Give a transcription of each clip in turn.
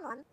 Come on.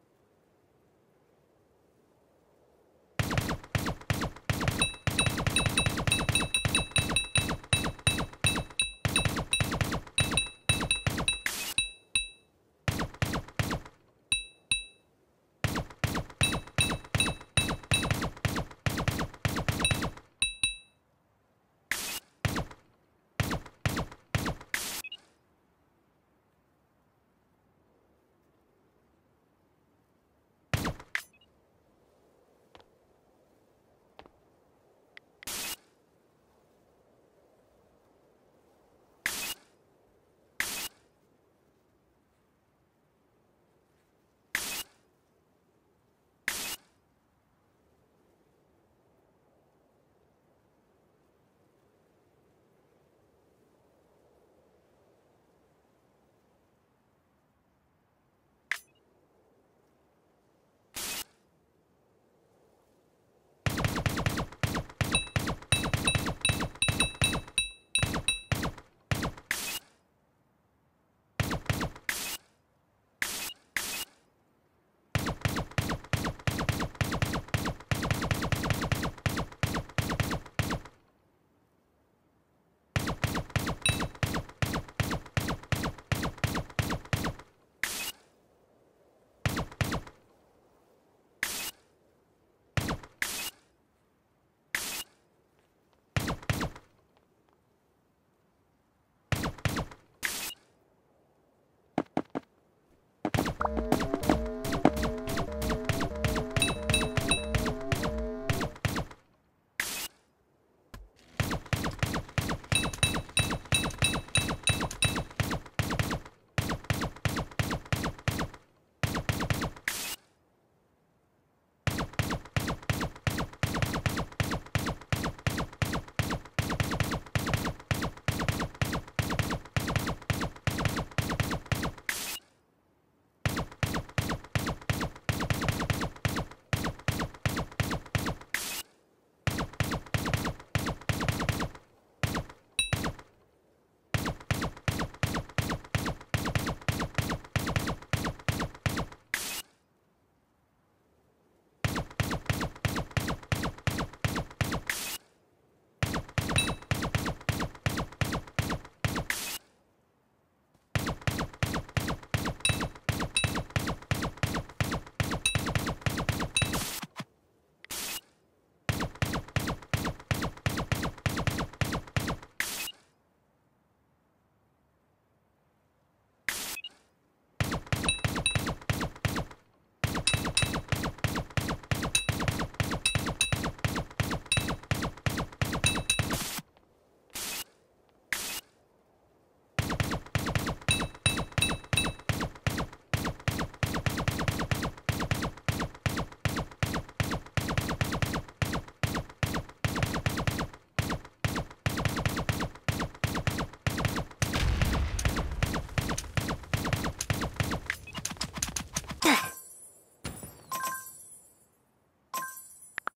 Thank you.